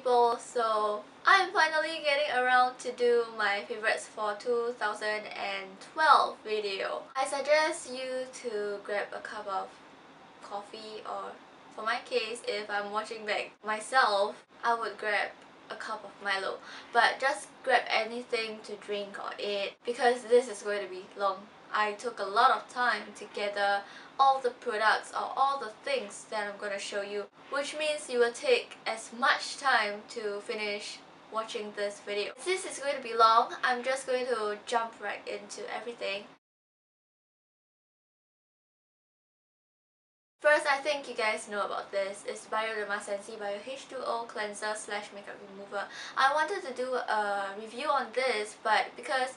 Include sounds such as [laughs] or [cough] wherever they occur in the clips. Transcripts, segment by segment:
people, so I'm finally getting around to do my favorites for 2012 video. I suggest you to grab a cup of coffee or for my case, if I'm watching back myself, I would grab a cup of Milo. But just grab anything to drink or eat because this is going to be long. I took a lot of time to gather all the products or all the things that I'm to show you which means you will take as much time to finish watching this video. Since it's going to be long, I'm just going to jump right into everything. First, I think you guys know about this. It's Bioderma Sensi Bio H2O Cleanser slash Makeup Remover. I wanted to do a review on this, but because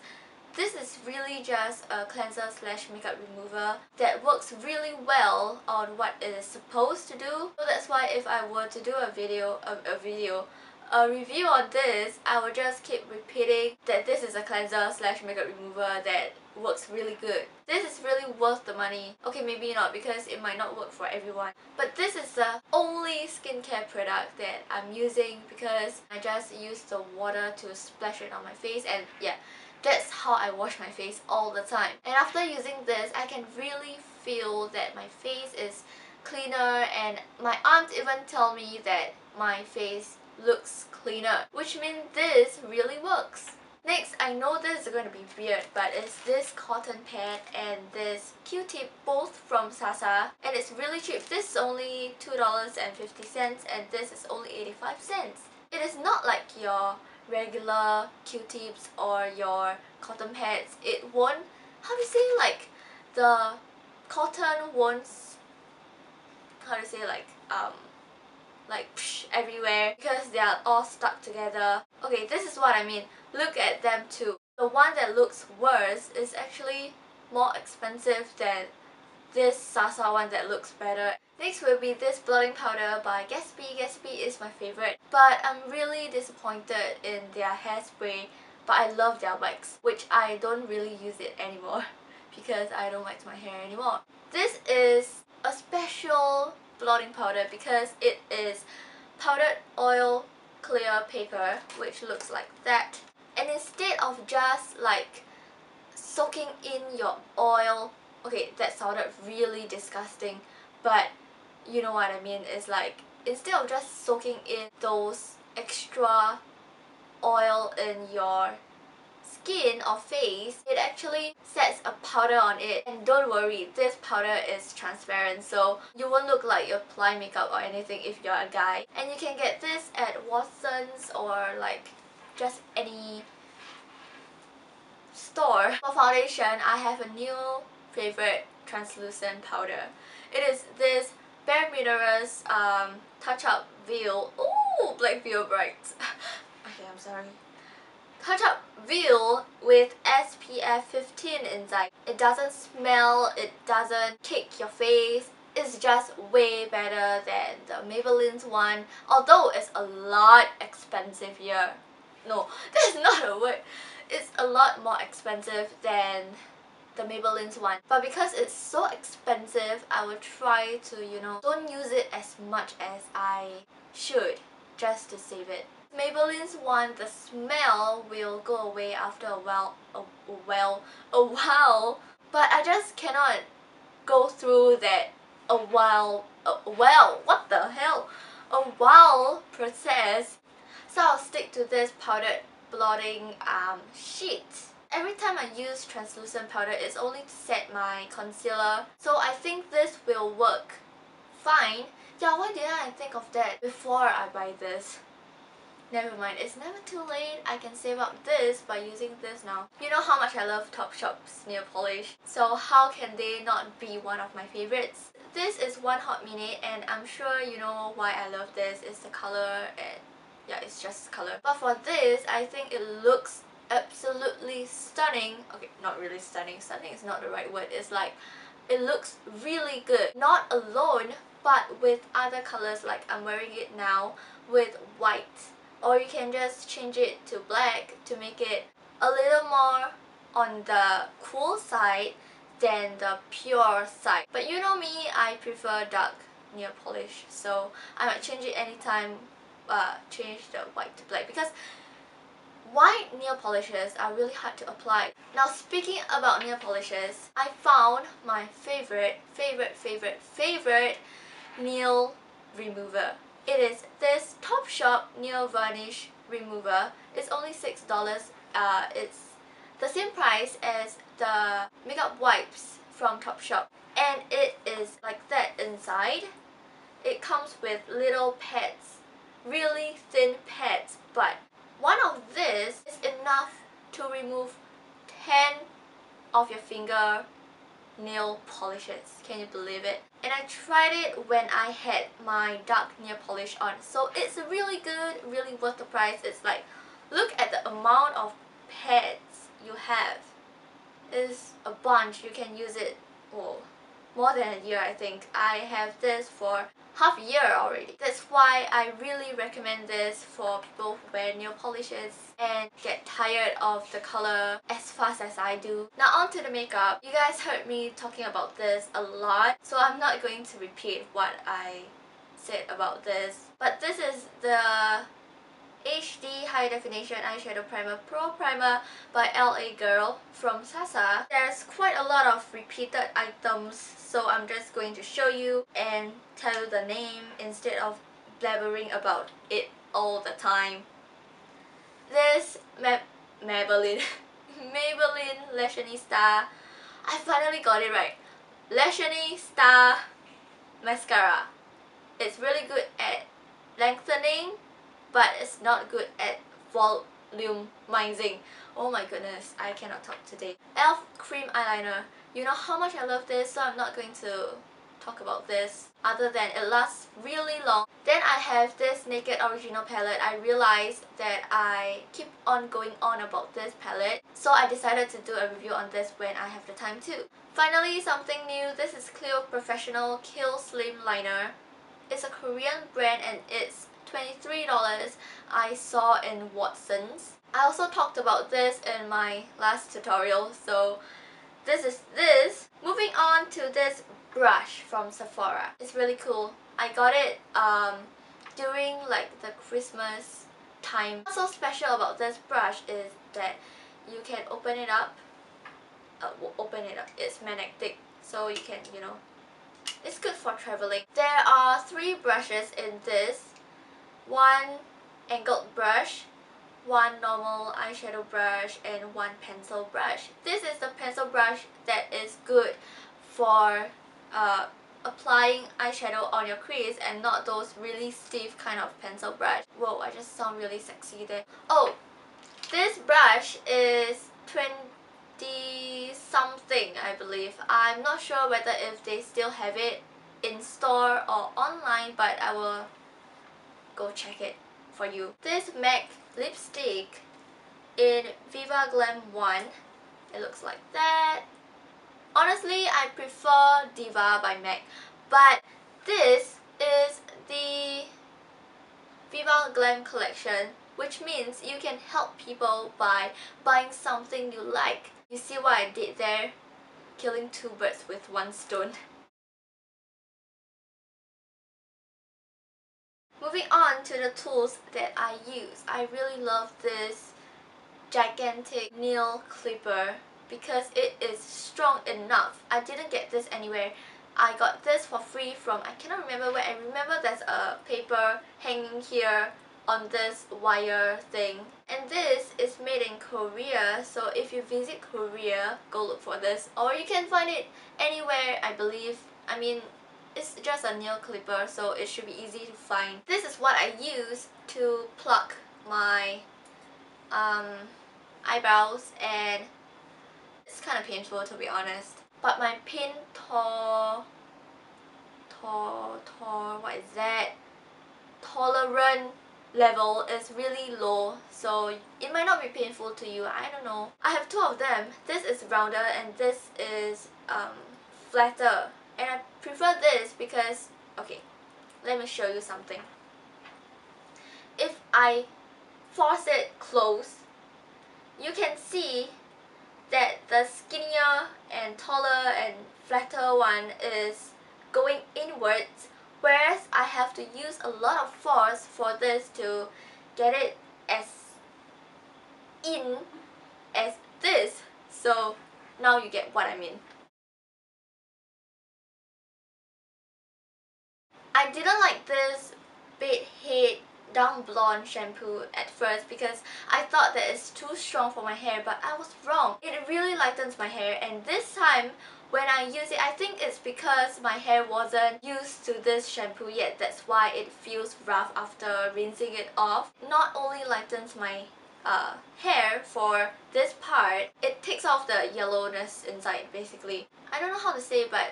this is really just a cleanser slash makeup remover that works really well on what it is supposed to do. So that's why if I were to do a video, a, a video, a review on this, I will just keep repeating that this is a cleanser slash makeup remover that works really good. This is really worth the money. Okay, maybe not because it might not work for everyone. But this is the only skincare product that I'm using because I just use the water to splash it on my face and yeah, that's how I wash my face all the time. And after using this, I can really feel that my face is cleaner and my aunt even tell me that my face looks cleaner which means this really works. Next, I know this is going to be weird, but it's this cotton pad and this Q-tip both from Sasa and it's really cheap. This is only $2.50 and this is only 85 cents. It is not like your regular Q-tips or your cotton pads. It won't, how you say like the cotton won't, how you say like um like psh, everywhere because they are all stuck together. Okay, this is what I mean. Look at them too. The one that looks worse is actually more expensive than this Sasa one that looks better. Next will be this blotting powder by Gatsby. Gatsby is my favorite, but I'm really disappointed in their hairspray, but I love their wax, which I don't really use it anymore [laughs] because I don't wax my hair anymore. This is a special blotting powder because it is powdered oil clear paper which looks like that and instead of just like soaking in your oil okay that sounded really disgusting but you know what I mean it's like instead of just soaking in those extra oil in your skin or face, it actually sets a powder on it. And don't worry, this powder is transparent so you won't look like you apply makeup or anything if you're a guy. And you can get this at Watson's or like just any store. For foundation, I have a new favorite translucent powder. It is this Bare Minerals um, Touch Up Veil. Ooh, Black Veil Brides. [laughs] okay, I'm sorry. Touch Up Veil with SPF 15 inside. It doesn't smell, it doesn't kick your face. It's just way better than the Maybelline's one. Although it's a lot expensive here. No, [laughs] that's not a word. It's a lot more expensive than the Maybelline's one. But because it's so expensive, I will try to, you know, don't use it as much as I should just to save it. Maybelline's one, the smell will go away after a while, a, a while, a while, but I just cannot go through that a while, a while, what the hell, a while process. So I'll stick to this powdered blotting um, sheet. Every time I use translucent powder, it's only to set my concealer. So I think this will work fine. Yeah, why didn't I think of that before I buy this? Never mind, it's never too late. I can save up this by using this now. You know how much I love Topshop's nail polish. So how can they not be one of my favorites? This is one hot minute and I'm sure you know why I love this. It's the color and yeah, it's just color. But for this, I think it looks absolutely stunning. Okay, not really stunning. Stunning is not the right word. It's like, it looks really good. Not alone, but with other colors like I'm wearing it now with white or you can just change it to black to make it a little more on the cool side than the pure side. But you know me, I prefer dark nail polish so I might change it anytime uh, change the white to black because white nail polishes are really hard to apply. Now speaking about nail polishes, I found my favorite, favorite, favorite, favorite nail remover. It is this Topshop nail varnish remover. It's only $6. Uh, it's the same price as the makeup wipes from Topshop and it is like that inside. It comes with little pads, really thin pads but one of enough to remove 10 of your finger nail polishes. Can you believe it? And I tried it when I had my dark nail polish on. So it's really good, really worth the price. It's like, look at the amount of pads you have. It's a bunch. You can use it, well, more than a year I think. I have this for half a year already. That's why I really recommend this for people who wear nail polishes and get tired of the color as fast as I do. Now on to the makeup. You guys heard me talking about this a lot so I'm not going to repeat what I said about this. But this is the HD High Definition Eyeshadow Primer Pro Primer by LA Girl from Sasa. There's quite a lot of repeated items so I'm just going to show you and tell you the name instead of blabbering about it all the time. This Ma Maybelline [laughs] Maybelline Lashionista I finally got it right. Lashionista Mascara. It's really good at lengthening but it's not good at volumizing. Oh my goodness, I cannot talk today. e.l.f. Cream Eyeliner. You know how much I love this, so I'm not going to talk about this other than it lasts really long. Then I have this Naked Original palette. I realized that I keep on going on about this palette. So I decided to do a review on this when I have the time too. Finally, something new. This is Clio Professional Kill Slim Liner. It's a Korean brand and it's $23 I saw in Watson's. I also talked about this in my last tutorial, so this is this. Moving on to this brush from Sephora. It's really cool. I got it um, during like the Christmas time. What's so special about this brush is that you can open it up, uh, open it up, it's magnetic so you can, you know, it's good for traveling. There are three brushes in this one angled brush, one normal eyeshadow brush, and one pencil brush. This is the pencil brush that is good for uh, applying eyeshadow on your crease and not those really stiff kind of pencil brush. Whoa, I just sound really sexy there. Oh, this brush is 20 something I believe. I'm not sure whether if they still have it in store or online but I will go check it for you. This MAC lipstick in Viva Glam 1. It looks like that. Honestly, I prefer Diva by MAC, but this is the Viva Glam collection, which means you can help people by buying something you like. You see what I did there? Killing two birds with one stone. Moving on to the tools that I use. I really love this gigantic nail clipper because it is strong enough. I didn't get this anywhere. I got this for free from, I cannot remember where, I remember there's a paper hanging here on this wire thing. And this is made in Korea, so if you visit Korea, go look for this. Or you can find it anywhere, I believe. I mean, it's just a nail clipper so it should be easy to find. This is what I use to pluck my um, eyebrows and it's kind of painful to be honest. But my pin tor, tor, tor, what is that? Tolerant level is really low so it might not be painful to you I don't know I have two of them this is rounder and this is um, flatter and I prefer this because okay let me show you something if I force it close you can see that the skinnier and taller and flatter one is going inwards whereas I have to use a lot of force for this to get it as in as this. So now you get what I mean. I didn't like this bed head Dumb Blonde shampoo at first because I thought that it's too strong for my hair but I was wrong. It really lightens my hair and this time when I use it, I think it's because my hair wasn't used to this shampoo yet. That's why it feels rough after rinsing it off. Not only lightens my uh, hair for this part, it takes off the yellowness inside basically. I don't know how to say but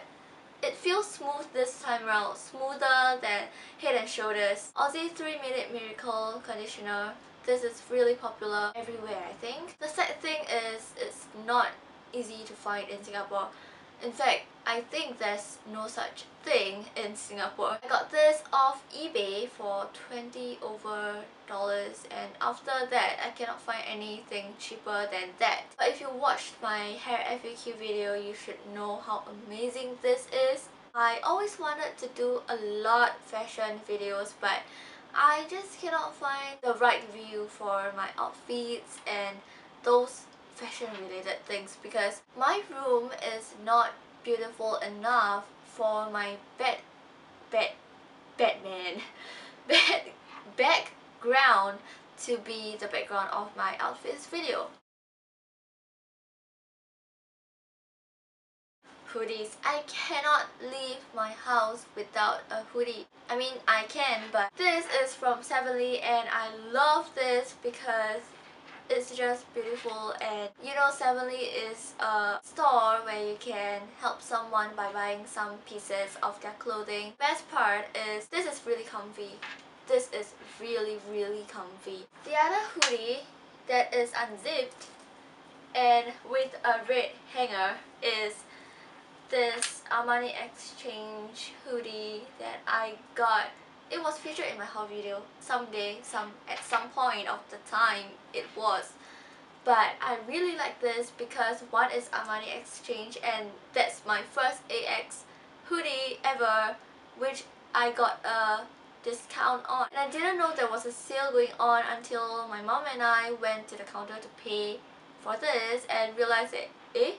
it feels smooth this time around, smoother than Head and Shoulders. Aussie 3 Minute Miracle Conditioner. This is really popular everywhere I think. The sad thing is it's not easy to find in Singapore. In fact, I think there's no such thing in Singapore. I got this off eBay for 20 over dollars and after that I cannot find anything cheaper than that. But if you watched my hair FAQ video, you should know how amazing this is. I always wanted to do a lot fashion videos but I just cannot find the right view for my outfits and those fashion related things because my room is not beautiful enough for my bed bed Batman [laughs] bed background to be the background of my outfits video. hoodies. I cannot leave my house without a hoodie. I mean, I can, but this is from Sevenly and I love this because it's just beautiful and you know Sevenly is a store where you can help someone by buying some pieces of their clothing. Best part is this is really comfy. This is really really comfy. The other hoodie that is unzipped and with a red hanger is this Armani Exchange hoodie that I got it was featured in my haul video. Someday some at some point of the time it was. But I really like this because one is Armani Exchange and that's my first AX hoodie ever which I got a discount on. And I didn't know there was a sale going on until my mom and I went to the counter to pay for this and realized that eh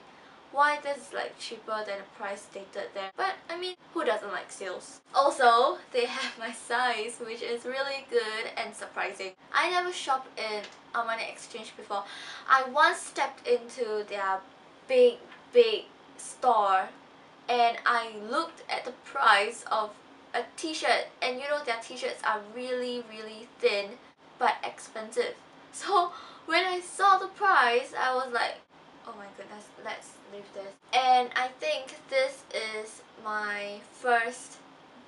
why this is like cheaper than the price stated there. But I mean, who doesn't like sales? Also, they [laughs] have my size which is really good and surprising. I never shopped in Armani Exchange before. I once stepped into their big, big store and I looked at the price of a t-shirt and you know their t-shirts are really really thin but expensive. [laughs] So when I saw the price, I was like, oh my goodness let's leave this. And I think this is my first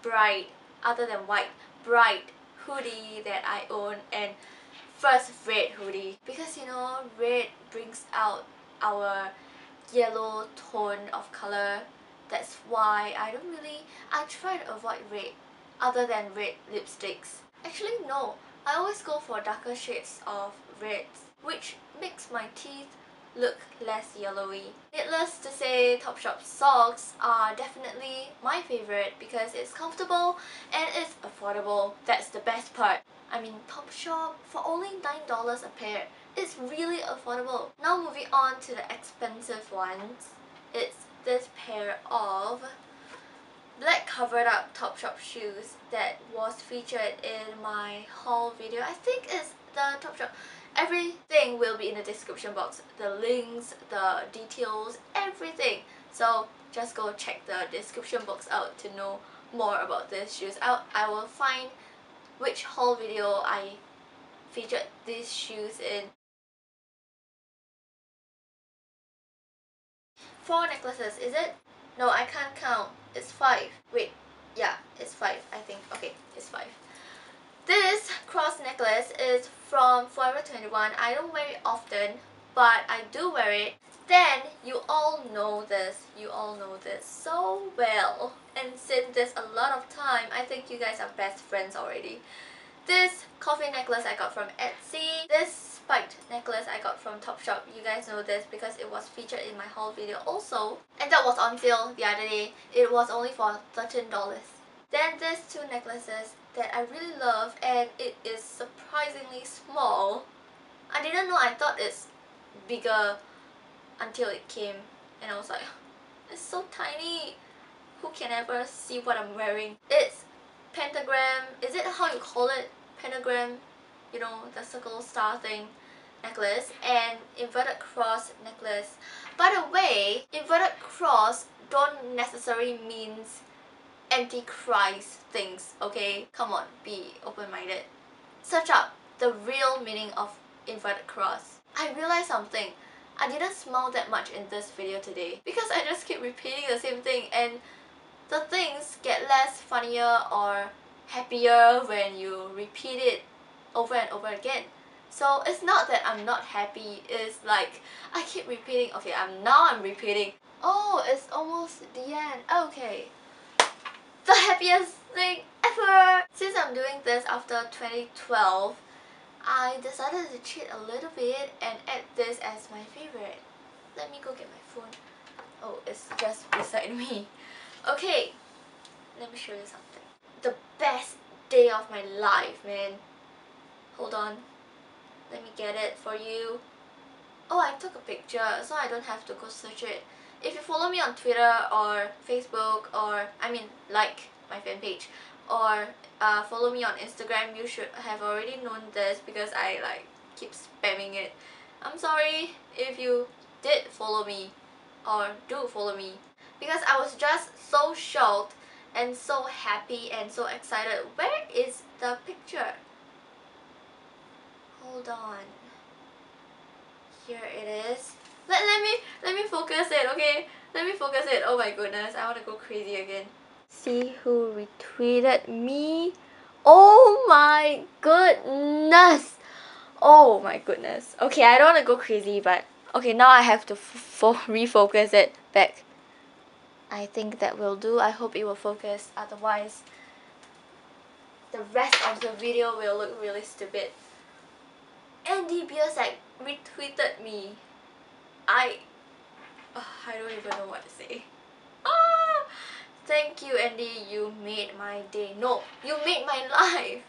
bright other than white bright hoodie that I own and first red hoodie. Because you know red brings out our yellow tone of color. That's why I don't really I try to avoid red other than red lipsticks. Actually no. I always go for darker shades of reds which makes my teeth look less yellowy. Needless to say, Topshop socks are definitely my favorite because it's comfortable and it's affordable. That's the best part. I mean Topshop for only $9 a pair. It's really affordable. Now moving on to the expensive ones. It's this pair of black covered up Topshop shoes that was featured in my haul video. I think it's the Topshop everything will be in the description box. The links the details everything. So just go check the description box out to know more about these shoes I, I will find which haul video I featured these shoes in. Four necklaces is it? No I can't count. It's five. Wait yeah it's five I think. Okay it's five this cross necklace is from Forever 21. I don't wear it often, but I do wear it. Then, you all know this. You all know this so well. And since there's a lot of time, I think you guys are best friends already. This coffee necklace I got from Etsy. This spiked necklace I got from Topshop. You guys know this because it was featured in my haul video also. And that was on sale the other day. It was only for $13. Then there's two necklaces that I really love and it is surprisingly small. I didn't know, I thought it's bigger until it came and I was like, it's so tiny. Who can ever see what I'm wearing? It's pentagram, is it how you call it? Pentagram, you know, the circle star thing necklace and inverted cross necklace. By the way, inverted cross don't necessarily means antichrist things, okay? Come on, be open-minded. Search up the real meaning of inverted cross. I realized something. I didn't smile that much in this video today because I just keep repeating the same thing and the things get less funnier or happier when you repeat it over and over again. So it's not that I'm not happy, it's like I keep repeating, okay, I'm now I'm repeating. Oh, it's almost the end. Okay. The happiest thing ever! Since I'm doing this after 2012, I decided to cheat a little bit and add this as my favorite. Let me go get my phone. Oh, it's just beside me. Okay, let me show you something. The best day of my life, man. Hold on. Let me get it for you. Oh, I took a picture, so I don't have to go search it. If you follow me on Twitter or Facebook or, I mean, like my fan page or uh, follow me on Instagram, you should have already known this because I like keep spamming it. I'm sorry if you did follow me or do follow me because I was just so shocked and so happy and so excited. Where is the picture? hold on here it is let, let me let me focus it okay? Let me focus it. Oh my goodness I want to go crazy again. See who retweeted me? Oh my goodness. Oh my goodness. Okay I don't want to go crazy but okay now I have to refocus it back. I think that will do. I hope it will focus. Otherwise the rest of the video will look really stupid. Andy Biersack retweeted me. I uh, I don't even know what to say. Ah, thank you Andy, you made my day. No, you made my [laughs] life.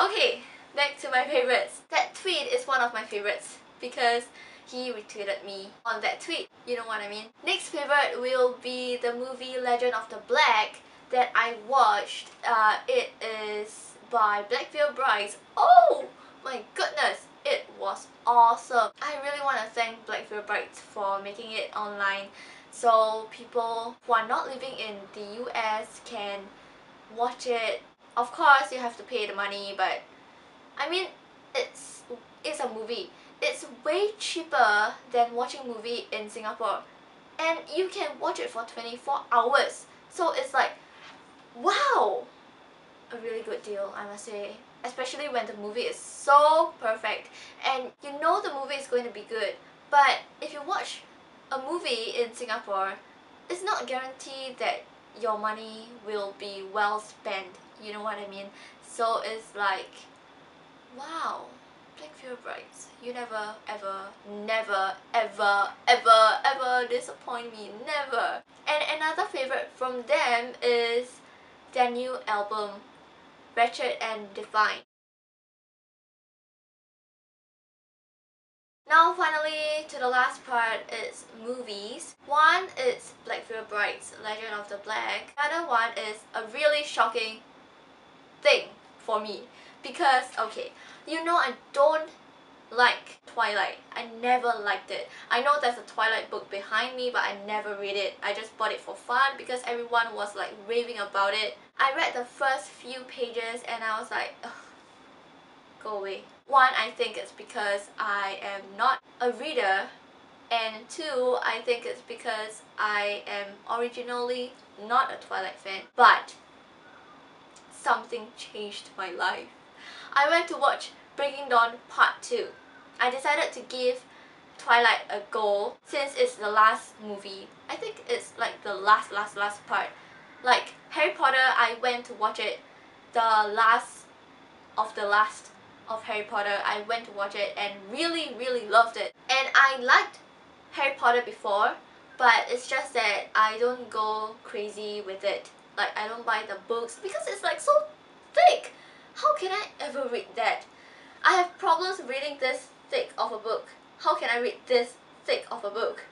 Okay, back to my favorites. That tweet is one of my favorites because he retweeted me on that tweet. You know what I mean? Next favorite will be the movie Legion of the Black that I watched. Uh, it is by Black Veil Brides. Oh my goodness! It was awesome. I really want to thank Black Brides for making it online so people who are not living in the US can watch it. Of course, you have to pay the money, but I mean, it's it's a movie. It's way cheaper than watching movie in Singapore. And you can watch it for 24 hours. So it's like, wow! A really good deal, I must say especially when the movie is so perfect. And you know the movie is going to be good but if you watch a movie in Singapore it's not guaranteed that your money will be well spent. You know what I mean? So it's like wow Black Veil Brides. You never ever never ever ever ever disappoint me. Never. And another favorite from them is their new album Wretched and Divine. Now finally to the last part is movies. One is Black Veil Brides Legion of the Black. Another one is a really shocking thing for me because okay you know I don't like Twilight. I never liked it. I know there's a Twilight book behind me but I never read it. I just bought it for fun because everyone was like raving about it. I read the first few pages and I was like, go away. One, I think it's because I am not a reader and two, I think it's because I am originally not a Twilight fan but something changed my life. I went to watch Breaking Dawn Part 2 I decided to give Twilight a go since it's the last movie. I think it's like the last last last part. Like Harry Potter, I went to watch it the last of the last of Harry Potter. I went to watch it and really really loved it. And I liked Harry Potter before but it's just that I don't go crazy with it like I don't buy the books because it's like so thick how can I ever read that I have problems reading this thick of a book how can I read this thick of a book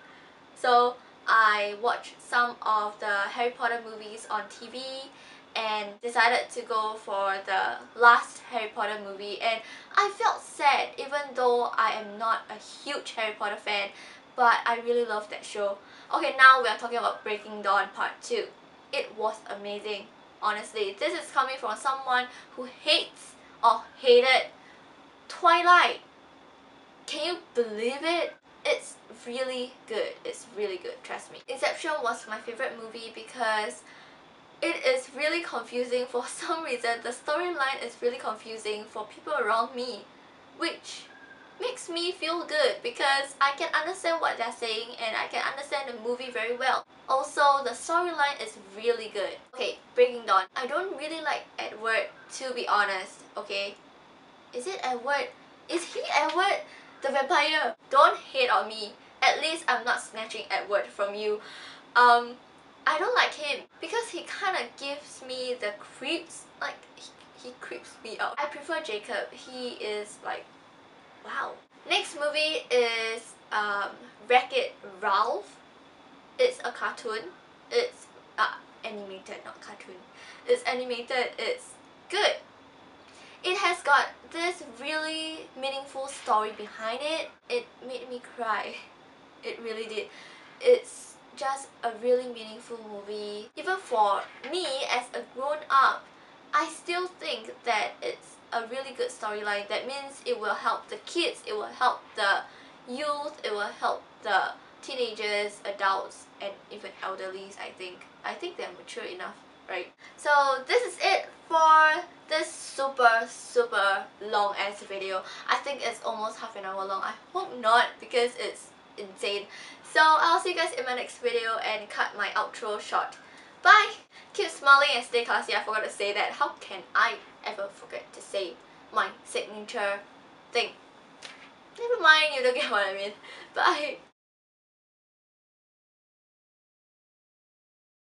so I watched some of the Harry Potter movies on TV and decided to go for the last Harry Potter movie and I felt sad even though I am not a huge Harry Potter fan but I really love that show. Okay now we are talking about Breaking Dawn part 2. It was amazing honestly. This is coming from someone who hates or hated Twilight. Can you believe it? It's really good. It's really good, trust me. Inception was my favorite movie because it is really confusing for [laughs] some reason. The storyline is really confusing for people around me, which makes me feel good because I can understand what they're saying and I can understand the movie very well. Also, the storyline is really good. Okay, Breaking Dawn. I don't really like Edward to be honest, okay? Is it Edward? Is he Edward? The vampire? Don't hate on me. At least I'm not snatching Edward from you. Um, I don't like him because he kind of gives me the creeps. Like, he, he creeps me out. I prefer Jacob. He is like, wow. Next movie is um, Wreck-It Ralph. It's a cartoon. It's uh, animated, not cartoon. It's animated. It's good. It has got this really meaningful story behind it. It made me cry. [laughs] It really did. It's just a really meaningful movie. Even for me as a grown-up, I still think that it's a really good storyline. That means it will help the kids, it will help the youth, it will help the teenagers, adults, and even elderlies, I think. I think they're mature enough, right? So this is it for this super super long ass video. I think it's almost half an hour long. I hope not because it's insane. So I'll see you guys in my next video and cut my outro short. Bye! Keep smiling and stay classy. I forgot to say that. How can I ever forget to say my signature thing? Never mind, you don't get what I mean. [laughs] Bye!